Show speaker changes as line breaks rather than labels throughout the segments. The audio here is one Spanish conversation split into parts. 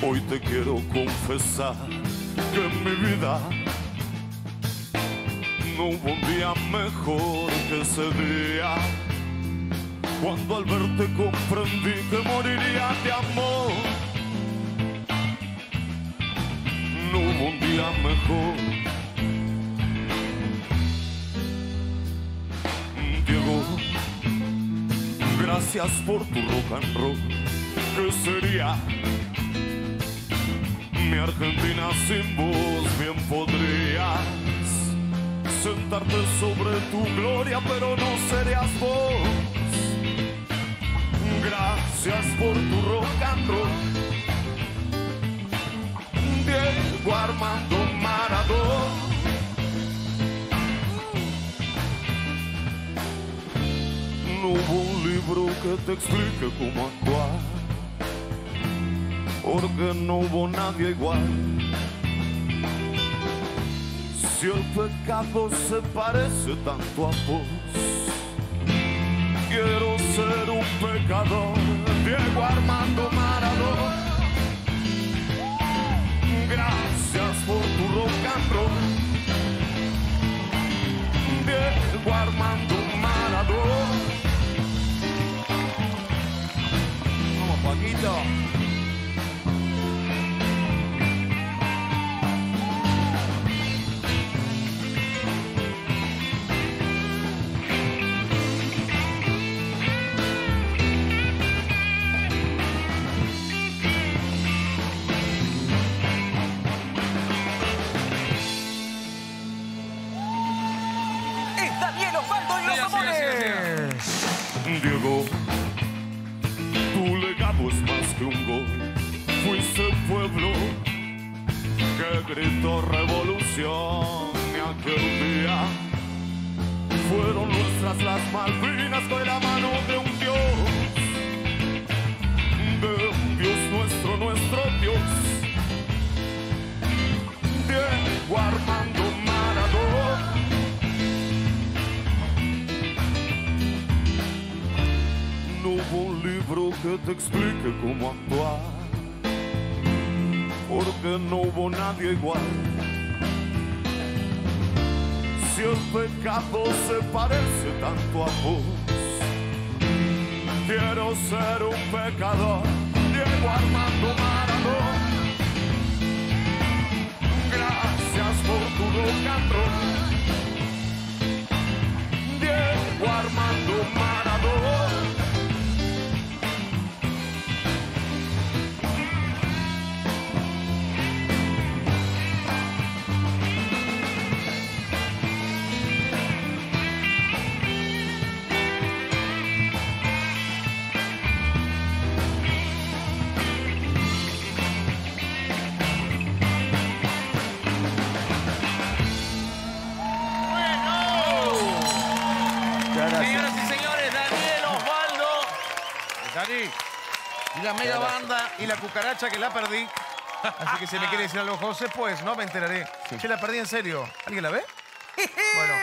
te quiero confesar que en mi vida no hubo un día mejor que ese día. Cuando al verte comprendí que moriría de amor. No hubo un día mejor. Diego, gracias por tu rock and roll. ¿Qué sería? Mi Argentina sin vos bien podrías sentarte sobre tu gloria, pero no serías vos. Gracias por tu rock and roll. Diego Armando Maradona. No hubo un libro que te explique cómo actuar, porque no hubo nadie igual. Si el pecado se parece tanto a vos, quiero ser un pecador, Diego Armando Maradona. Gracias por tu rock and roll, Diego Armando Maradona.
Vamos, Joaquito.
Diego, tu legado es más que un gol. Fuiste pueblo que gritó revolución. Y aquel día fueron nuestras las Malvinas con la mano de un Dios, explique cómo actuar, porque no hubo nadie igual. Si el pecado se parece tanto a vos, quiero ser un pecador, Diego Armando Maradona. Gracias por tu rock Diego Armando Maradona.
Y la mega banda y la cucaracha que la perdí. Así que si me quiere decir algo, José, pues no me enteraré. Che, la perdí en serio. ¿Alguien la ve? Bueno,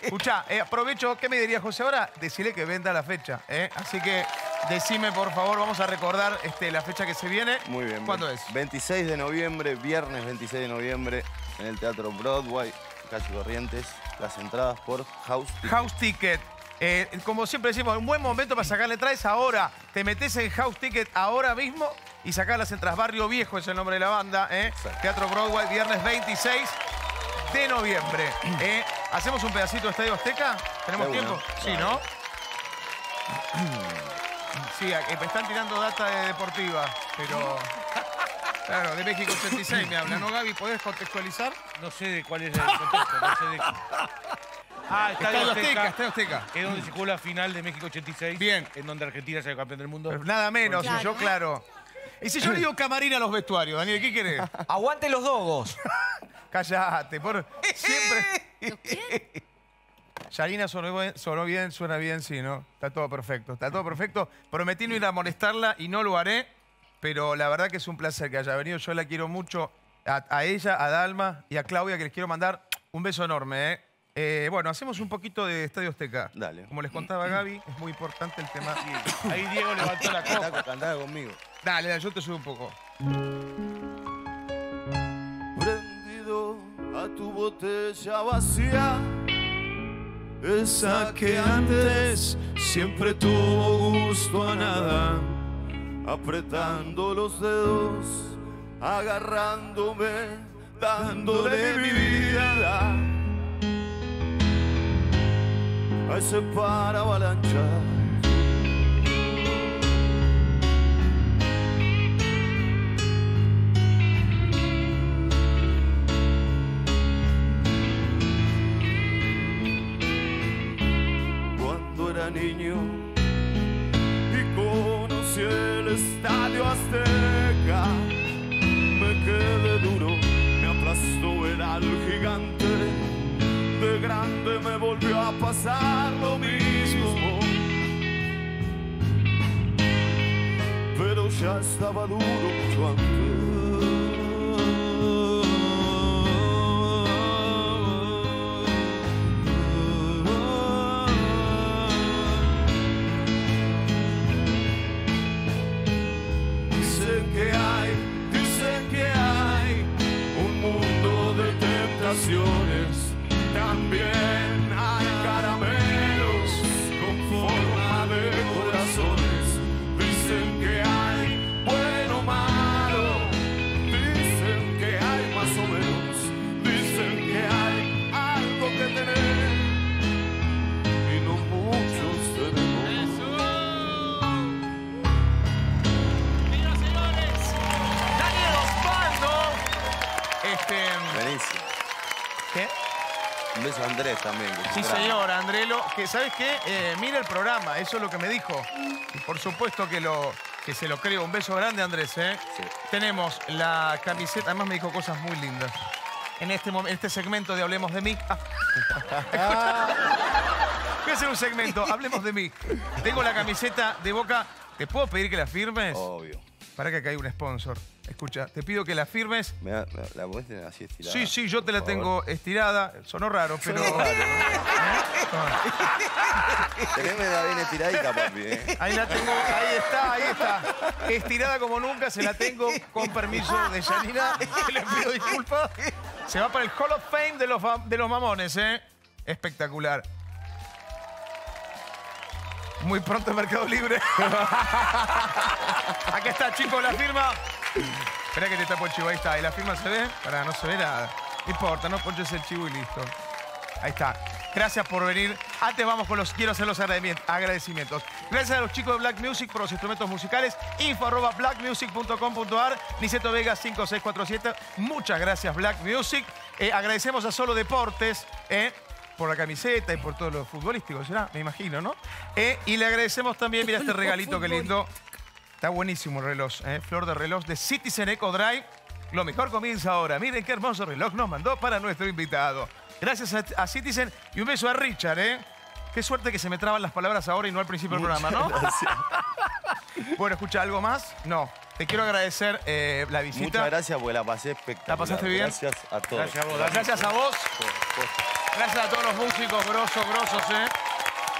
escucha, eh, aprovecho, ¿qué me diría José ahora? Decirle que venda la fecha, ¿eh? Así que decime, por favor, vamos a recordar este, la fecha que se viene.
Muy bien.
¿Cuándo es?
26 de noviembre, viernes 26 de noviembre, en el Teatro Broadway, calle Corrientes. Las entradas por House. Ticket.
House Ticket. Eh, como siempre decimos, un buen momento para sacarle traes ahora. Te metes en House Ticket ahora mismo y sacás las entradas. Barrio Viejo es el nombre de la banda. ¿eh? Teatro Broadway, viernes 26 de noviembre. ¿eh? ¿Hacemos un pedacito de Estadio Azteca? ¿Tenemos tiempo? Sí, ¿no? Sí, me están tirando data de deportiva, pero... Claro, de México 86 me habla, ¿no, Gaby? ¿Podés contextualizar?
No sé de cuál es el contexto, no sé de... Ah, Estadio
Estadio Azteca,
Azteca,
Estadio Azteca.
es donde se jugó la final de México 86.
Bien.
En donde Argentina salió campeón del mundo.
Pero Nada menos, yo, claro. Y si yo le digo camarín a los vestuarios, Daniel, ¿qué querés?
Aguante los dogos.
Cállate, por siempre. Yarina sonó bien, sonó bien, suena bien, sí, ¿no? Está todo perfecto, está todo perfecto. Prometí no ir a molestarla y no lo haré, pero la verdad que es un placer que haya venido. Yo la quiero mucho a, a ella, a Dalma y a Claudia, que les quiero mandar un beso enorme, ¿eh? Eh, bueno, hacemos un poquito de Estadio Azteca.
Dale.
Como les contaba Gaby, es muy importante el tema. Sí.
Ahí Diego levantó la copa.
Cantaba conmigo.
Dale, dale, yo te subo un poco.
Prendido a tu botella vacía, esa que antes siempre tuvo gusto a nada, apretando los dedos, agarrándome, dándole mi a ese para avalancha. Cuando era niño y conocí el estadio Azteca, grande me volvió a pasar lo mismo. Pero ya estaba duro mucho
¿Qué?
Un beso a Andrés también.
Sí, señor, Andrelo, que ¿sabes qué? Eh, mira el programa, eso es lo que me dijo. Por supuesto que, lo, que se lo creo. Un beso grande, Andrés. ¿eh?
Sí.
Tenemos la camiseta, además me dijo cosas muy lindas. En este, en este segmento de Hablemos de mí. Ah. Voy a hacer un segmento, Hablemos de mí. Tengo la camiseta de Boca. ¿Te puedo pedir que la firmes?
Obvio.
Para que acá hay un sponsor. Escucha, te pido que la firmes.
Me da- me da- ¿La podés tener así estirada?
Sí, sí, yo te la
Por favor.
tengo estirada. Sonó raro, pero.
Teneme la bien estiradita, papi. ¿eh?
Ahí la tengo, ahí está, ahí está. Estirada como nunca, se la tengo con permiso de Janina. que Le pido disculpas. Se va para el Hall of Fame de los, fam- de los mamones, ¿eh? Espectacular. Muy pronto en Mercado Libre. Acá está, chicos, la firma. Espera que te tapo el chivo, ahí está. ¿Y la firma se ve? Para, no se ve nada. No importa, no ponches el chivo y listo. Ahí está. Gracias por venir. Antes vamos con los. Quiero hacer los agradecimientos- agradecimientos. Gracias a los chicos de Black Music por los instrumentos musicales. Info arroba blackmusic.com.ar. Niceto Vega 5647. Muchas gracias, Black Music. Eh, agradecemos a Solo Deportes. eh, por la camiseta y por todo lo futbolístico, será, me imagino, ¿no? Eh, y le agradecemos también, mira este regalito que lindo. Está buenísimo el reloj, ¿eh? Flor de reloj de Citizen Eco Drive. Lo mejor comienza ahora. Miren qué hermoso reloj nos mandó para nuestro invitado. Gracias a, a Citizen y un beso a Richard, ¿eh? Qué suerte que se me traban las palabras ahora y no al principio del programa, ¿no? bueno, escucha, ¿algo más? No. Te quiero agradecer eh, la visita.
Muchas gracias porque la pasé espectacular.
¿La pasaste bien?
Gracias a todos.
Gracias a vos. Gracias a vos. Gracias a todos los músicos grosos, grosos, ¿eh?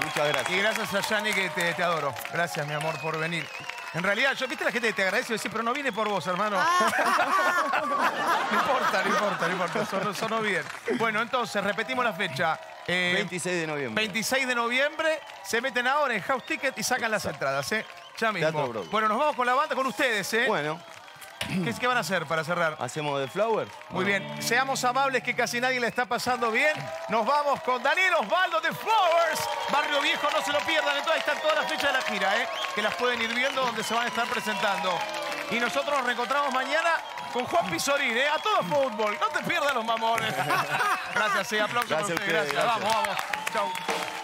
Muchas
Y
gracias.
gracias a Yanni que te, te adoro. Gracias, mi amor, por venir. En realidad, yo, viste la gente que te agradece y dice, pero no viene por vos, hermano. no importa, no importa, no importa. Sonó, sonó bien. Bueno, entonces, repetimos la fecha. Eh,
26 de noviembre.
26 de noviembre, se meten ahora en House Ticket y sacan las entradas, ¿eh? Ya mismo. Bueno, nos vamos con la banda, con ustedes, ¿eh?
Bueno,
¿Qué, qué van a hacer para cerrar?
hacemos de Flower.
Muy bien, seamos amables que casi nadie le está pasando bien. Nos vamos con Daniel Osvaldo de Flowers. Barrio Viejo, no se lo pierdan. Entonces están todas las fechas de la gira, ¿eh? que las pueden ir viendo donde se van a estar presentando. Y nosotros nos reencontramos mañana con Juan Pizorín, ¿eh? a todo fútbol. No te pierdas los mamones. gracias, sí, aplausos
Gracias a
ustedes, Gracias.
gracias.
Vamos, vamos. Chau.